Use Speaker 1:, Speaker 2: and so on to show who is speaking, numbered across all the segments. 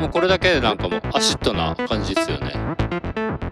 Speaker 1: もうこれだけでなんかもうアシッドな感じですよね。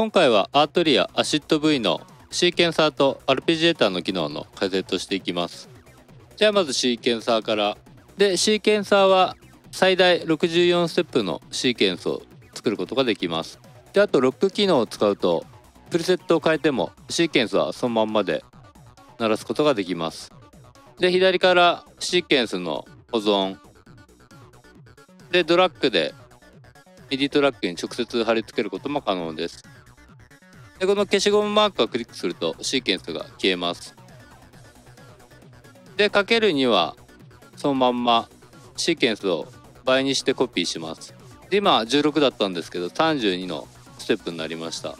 Speaker 1: 今回はアートリアアシッド V のシーケンサーとアルペジエーターの機能の解説をしていきます。じゃあまずシーケンサーから。でシーケンサーは最大64ステップのシーケンスを作ることができます。であとロック機能を使うとプリセットを変えてもシーケンスはそのまんまで鳴らすことができます。で左からシーケンスの保存。でドラッグで MIDI トラックに直接貼り付けることも可能です。でこの消しゴムマークをクリックするとシーケンスが消えます。でかけるにはそのまんまシーケンスを倍にしてコピーします。で今16だったんですけど32のステップになりました。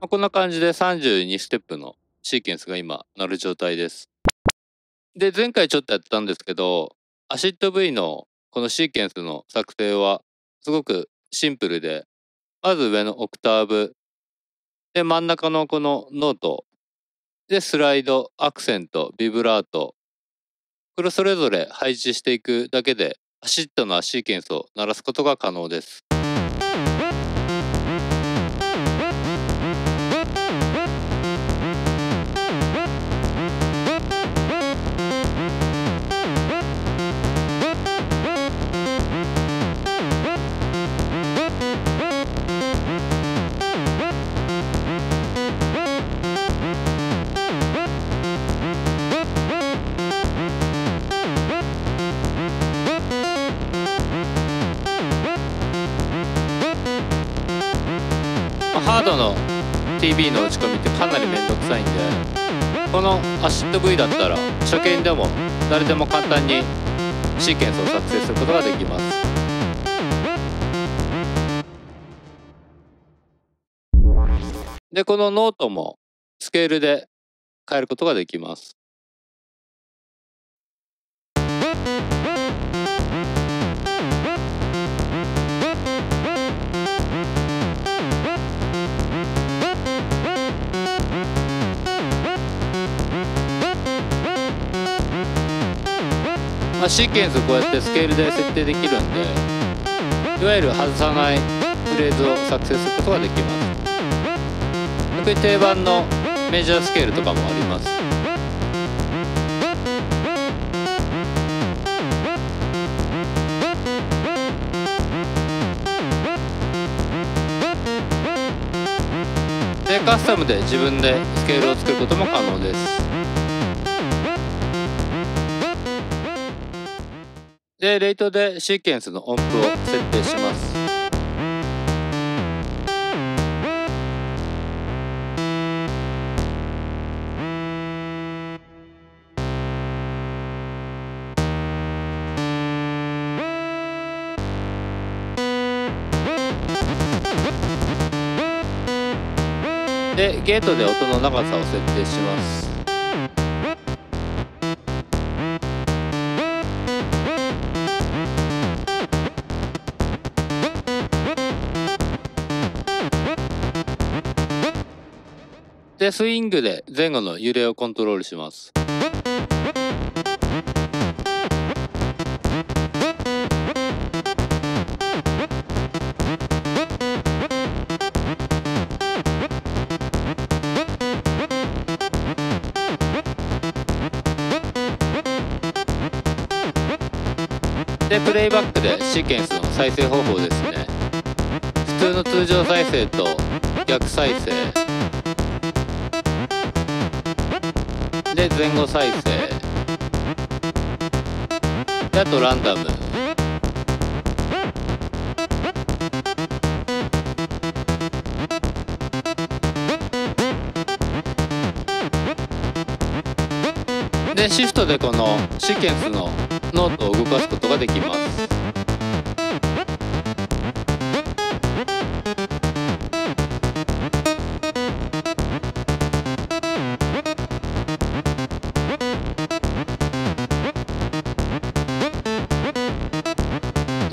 Speaker 1: こんな感じで32ステップのシーケンスが今鳴る状態です。で、前回ちょっとやったんですけど、 ACID V のこのシーケンスの作成はすごくシンプルで、まず上のオクターブ、で、真ん中のこのノート、で、スライド、アクセント、ビブラート、これをそれぞれ配置していくだけで、アシッドなシーケンスを鳴らすことが可能です。ハードの TB の打ち込みってかなり面倒くさいんでこのアシット V だったら初見でも誰でも簡単にシーケンスを作成することができます。でこのノートもスケールで変えることができます。まあ、シーケンスこうやってスケールで設定できるんでいわゆる外さないフレーズを作成することができます。逆に定番のメジャースケールとかもあります。でカスタムで自分でスケールを作ることも可能です。で、レイトでシーケンスの音符を設定します。で、ゲートで音の長さを設定します。で、スイングで前後の揺れをコントロールします。で、プレイバックでシーケンスの再生方法ですね。普通の通常再生と逆再生で前後再生。であとランダム。でシフトでこのシーケンスのノートを動かすことができます。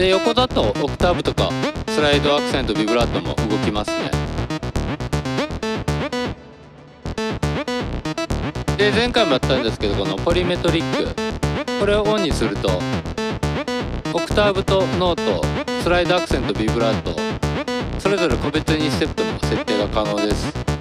Speaker 1: で横だとオクターブとかスライドアクセントビブラートも動きますね。で前回もやったんですけどこのポリメトリック。これをオンにするとオクターブとノートスライドアクセントビブラートそれぞれ個別にステップの設定が可能です。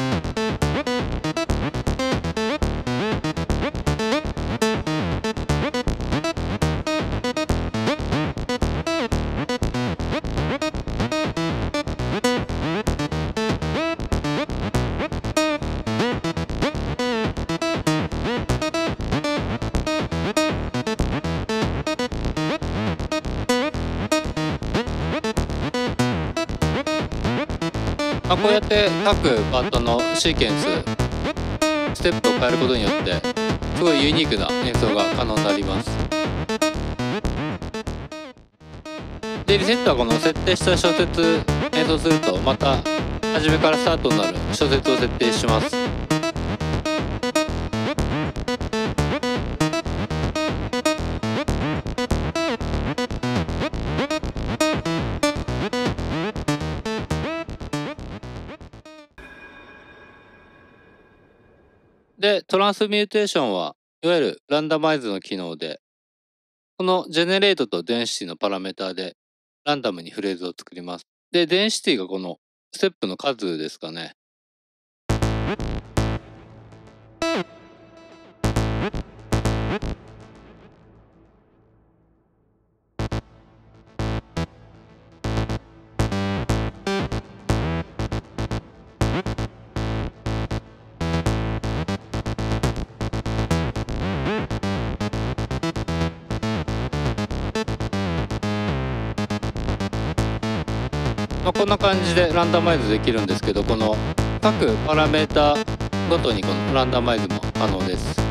Speaker 1: こうやって各パートのシーケンスステップを変えることによってすごいユニークな演奏が可能になります。でリセットはこの設定した小節演奏するとまた初めからスタートになる小節を設定します。トランスミューテーションはいわゆるランダマイズの機能で、このジェネレートとデンシティのパラメータでランダムにフレーズを作ります。で、デンシティがこのステップの数ですかね。まあ、こんな感じでランダマイズできるんですけどこの各パラメータごとにこのランダマイズも可能です。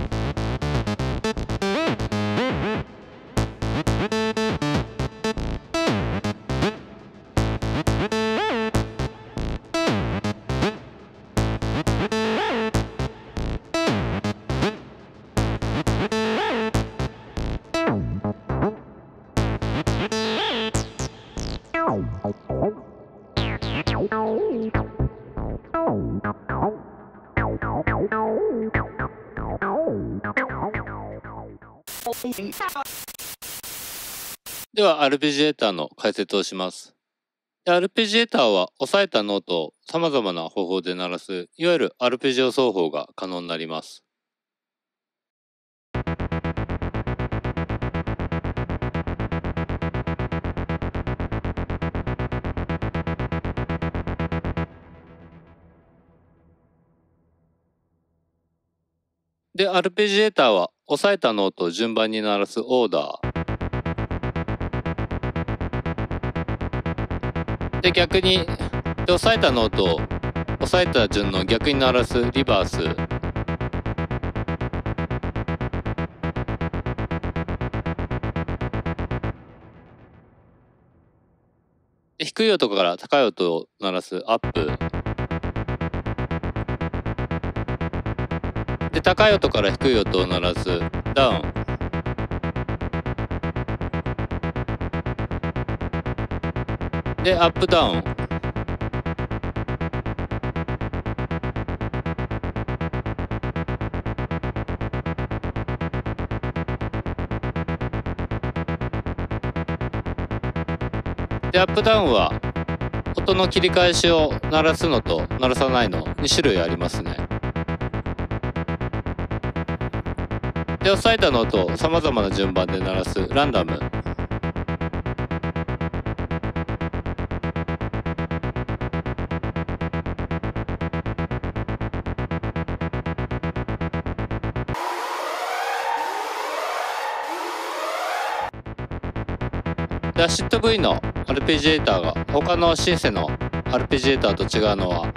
Speaker 1: では、アルペジエーターの解説をします。アルペジエーターは押さえたノートを様々な方法で鳴らす、いわゆるアルペジオ奏法が可能になります。で、アルペジエーターは押さえたノートを順番に鳴らすオーダー。で、逆に、で押さえたノートを押さえた順の逆に鳴らすリバース。で低い音から高い音を鳴らすアップ。で高い音から低い音を鳴らす。ダウン。でアップダウン。でアップダウンは音の切り返しを鳴らすのと鳴らさないの2種類ありますね。で押さえたの音をさまざまな順番で鳴らすランダム。でアシッド V のアルペジエーターが。他のシンセのアルペジエーターと違うのは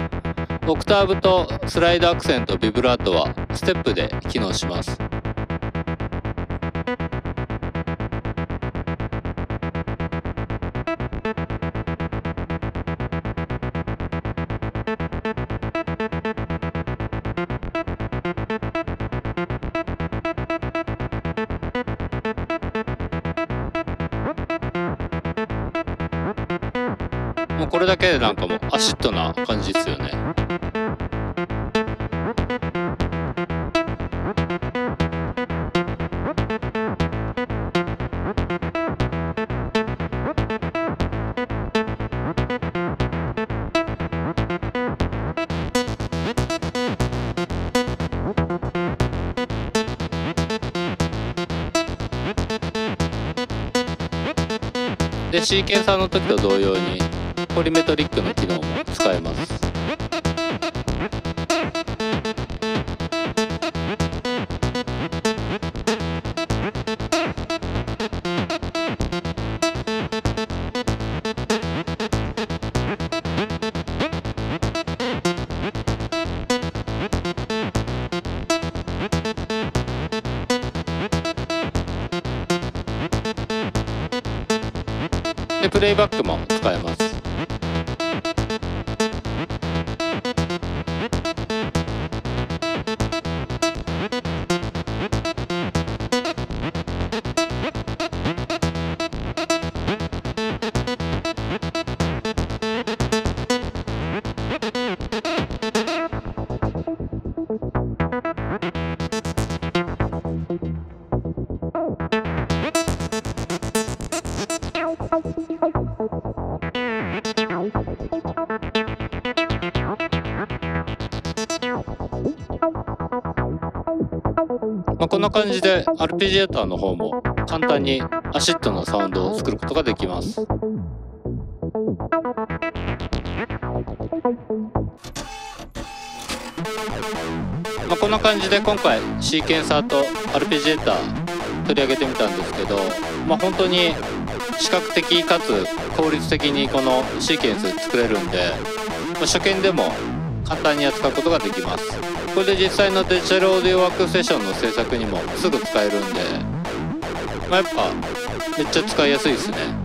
Speaker 1: オクターブとスライドアクセントビブラートはステップで機能します。これだけでなんかもうアシッドな感じですよね。でシーケンサーの時と同様にポリメトリックの機能も使えます。でプレイバックも使えます。な感じでアルペジエーターの方も簡単にアシッドなサウンドを作ることができます。まあ、こんな感じで今回シーケンサーとアルペジエーター取り上げてみたんですけど、まあ、本当に視覚的かつ効率的にこのシーケンス作れるんで、まあ、初見でも簡単に扱うことができますこれで実際のデジタルオーディオワークセッションの制作にもすぐ使えるんで、まあ、やっぱめっちゃ使いやすいですね。